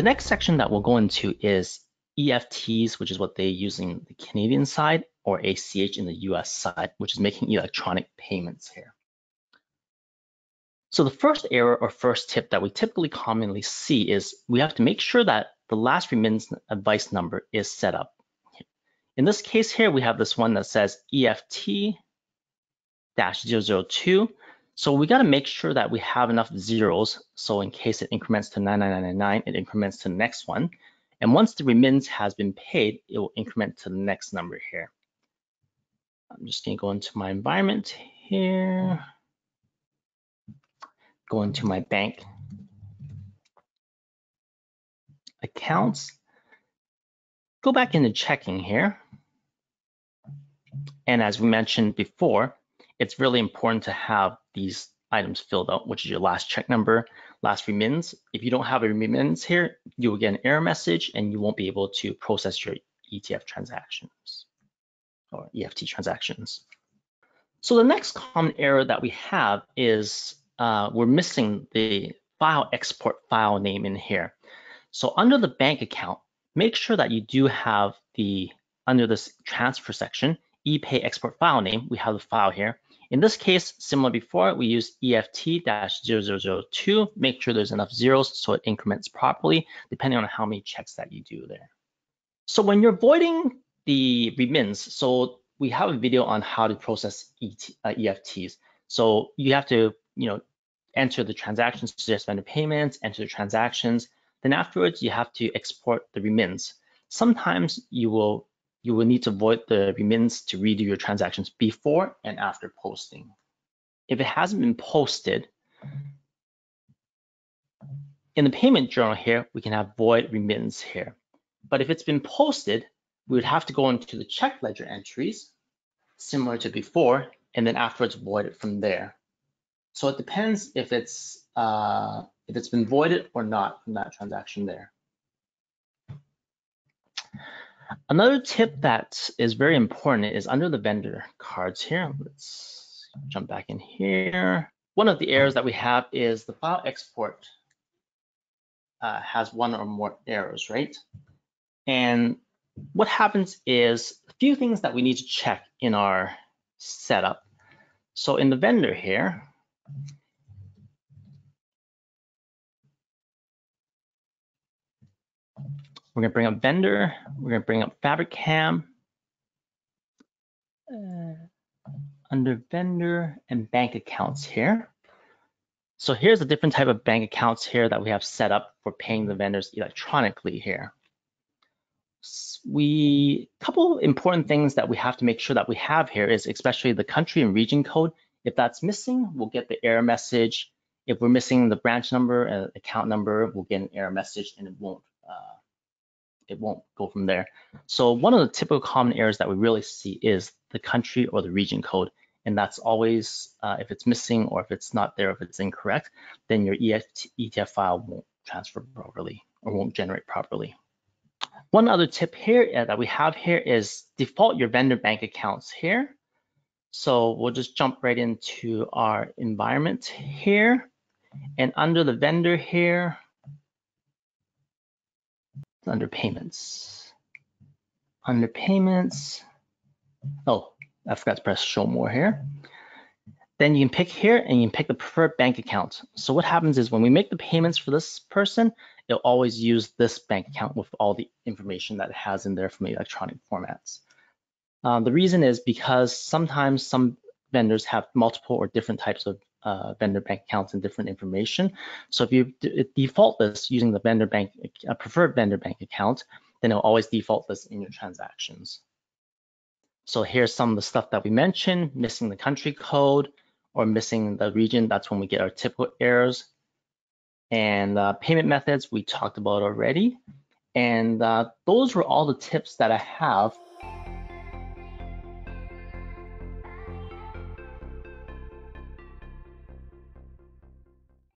The next section that we'll go into is EFTs, which is what they use in the Canadian side, or ACH in the US side, which is making electronic payments here. So the first error or first tip that we typically commonly see is we have to make sure that the last remittance advice number is set up. In this case here, we have this one that says EFT 002. So we got to make sure that we have enough zeros. So in case it increments to 99999, it increments to the next one. And once the remittance has been paid, it will increment to the next number here. I'm just going to go into my environment here, go into my bank accounts, go back into checking here. And as we mentioned before, it's really important to have these items filled out, which is your last check number, last remittance. If you don't have a remittance here, you will get an error message and you won't be able to process your ETF transactions or EFT transactions. So the next common error that we have is uh, we're missing the file export file name in here. So under the bank account, make sure that you do have the, under this transfer section, ePay export file name, we have the file here. In this case, similar before, we use EFT-0002, make sure there's enough zeros so it increments properly, depending on how many checks that you do there. So when you're voiding the remittance, so we have a video on how to process ET, uh, EFTs. So you have to, you know, enter the transactions, suggest vendor payments, enter the transactions. Then afterwards, you have to export the remittance. Sometimes you will you will need to void the remittance to redo your transactions before and after posting. If it hasn't been posted, in the payment journal here, we can have void remittance here. But if it's been posted, we would have to go into the check ledger entries, similar to before, and then afterwards void it from there. So it depends if it's uh, if it's been voided or not from that transaction there. Another tip that is very important is under the vendor cards here. Let's jump back in here. One of the errors that we have is the file export uh, has one or more errors, right? And what happens is a few things that we need to check in our setup. So in the vendor here, We're gonna bring up vendor, we're gonna bring up Fabrikam, uh, under vendor and bank accounts here. So here's a different type of bank accounts here that we have set up for paying the vendors electronically here. We, couple important things that we have to make sure that we have here is especially the country and region code. If that's missing, we'll get the error message. If we're missing the branch number and account number, we'll get an error message and it won't uh, it won't go from there. So one of the typical common errors that we really see is the country or the region code. And that's always, uh, if it's missing or if it's not there, if it's incorrect, then your ETF file won't transfer properly or won't generate properly. One other tip here uh, that we have here is default your vendor bank accounts here. So we'll just jump right into our environment here. And under the vendor here, under payments. Under payments, oh, I forgot to press show more here. Then you can pick here and you can pick the preferred bank account. So what happens is when we make the payments for this person, it'll always use this bank account with all the information that it has in there from the electronic formats. Um, the reason is because sometimes some vendors have multiple or different types of uh, vendor bank accounts and different information. So if you default this using the vendor bank, a preferred vendor bank account, then it'll always default this in your transactions. So here's some of the stuff that we mentioned, missing the country code or missing the region. That's when we get our typical errors. And uh, payment methods we talked about already. And uh, those were all the tips that I have